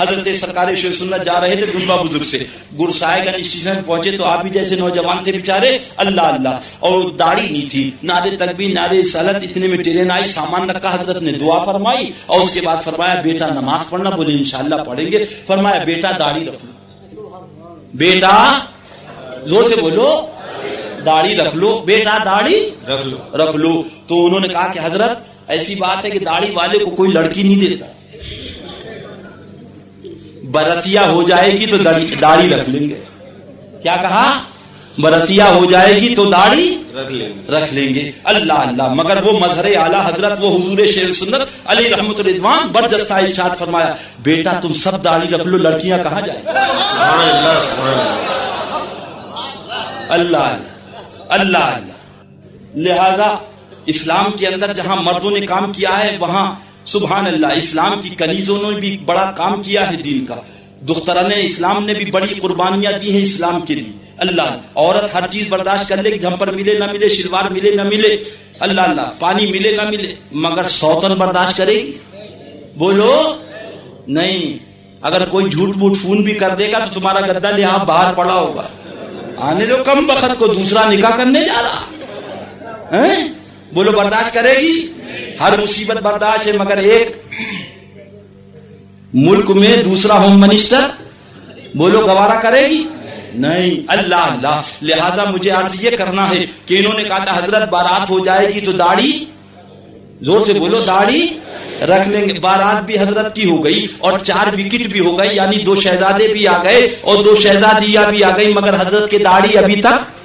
حضرت سرکار شیخ سنت جا رہے تھے ڈنبا بزرگ سے۔ گرسائے گنج اسٹیشن پہنچے تو آپ ہی جیسے نوجوان تھے بیچارے۔ اللہ اللہ۔ اور داڑھی نہیں تھی۔ نارے تک بھی نارے سلط اتنے میں ٹرین آئی سامان رکھا۔ حضرت نے دعا فرمائی اور اس کے بعد فرمایا بیٹا نماز پڑھنا بولے انشاءاللہ پڑھیں گے۔ فرمایا بیٹا داڑھی رکھ لو۔ بیٹا زور سے بولو داڑھی رکھ لو۔ بیٹا داڑھی رکھ لو۔ رکھ لو۔ تو انہوں نے کہا کہ حضرت ایسی بات ہے کہ داڑھی والے کو کوئی لڑکی نہیں دیتا۔ برتیا ہو جائے گی تو داڑھی رکھ لیں گے۔ کیا کہا؟ برتیا ہو جائے گی تو داڑھی رکھ لیں گے۔ رکھ لیں گے۔ اللہ اللہ۔ مگر وہ مظہر اعلیٰ حضرت وہ حضور شیر سنت علی رحمت الرضوان برجستہ ارشاد فرمایا بیٹا تم سب داڑھی رکھ لو لڑکیاں کہاں جائیں؟ سبحان اللہ سبحان اللہ اللہ اللہ۔ اللہ اللہ۔ لہذا اسلام کے اندر جہاں مردوں نے کام کیا ہے وہاں سبحان اللہ، اسلام کی کنیزوں نے بھی بڑا کام کیا ہے دین کا۔ دختران اسلام نے بھی بڑی قربانیاں دی ہیں اسلام کے لیے۔ اللہ، عورت ہر چیز برداشت کر لے، جھمپر ملے نہ ملے، شلوار ملے نہ ملے۔ اللہ اللہ، پانی ملے نہ ملے، مگر سوتن برداشت کرے گی۔ بولو، نہیں، اگر کوئی جھوٹ بوٹ فون بھی کر دے گا تو تمہارا گدا لحاظ باہر پڑا ہوگا۔ آنے دو کم وقت کو دوسرا نکاح کرنے جا رہا۔ ہاں؟ بولو، برداشت کرے گی؟ ہر مصیبت برداشت ہے، مگر ایک ملک میں دوسرا ہوم منسٹر بولو، گوارا کرے گی؟ نہیں، اللہ اللہ، لہذا مجھے عرض یہ کرنا ہے کہ انہوں نے کہا تھا، حضرت بارات ہو جائے گی تو داڑھی، زور سے بولو، داڑھی رکھ لیں گے۔ بارات بھی حضرت کی ہو گئی اور چار وکٹ بھی ہو گئی یعنی دو شہزادے بھی آ گئے اور دو شہزادیاں بھی آ گئی مگر حضرت کے داڑھی ابھی تک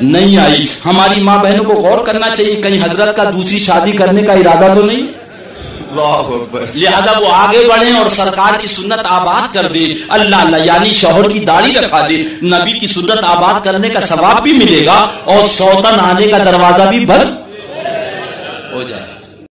نہیں آئی۔ ہماری ماں بہنوں کو غور کرنا چاہیے کہیں حضرت کا دوسری شادی کرنے کا ارادہ تو نہیں؟ لہذا وہ آگے بڑھیں اور سرکار کی سنت آباد کر دے اللہ اللہ یعنی شوہر کی داڑھی رکھا دے۔ نبی کی سنت آباد کرنے کا ثواب بھی ملے گا اور سوتن آنے کا دروازہ بھی بند ہو جائے۔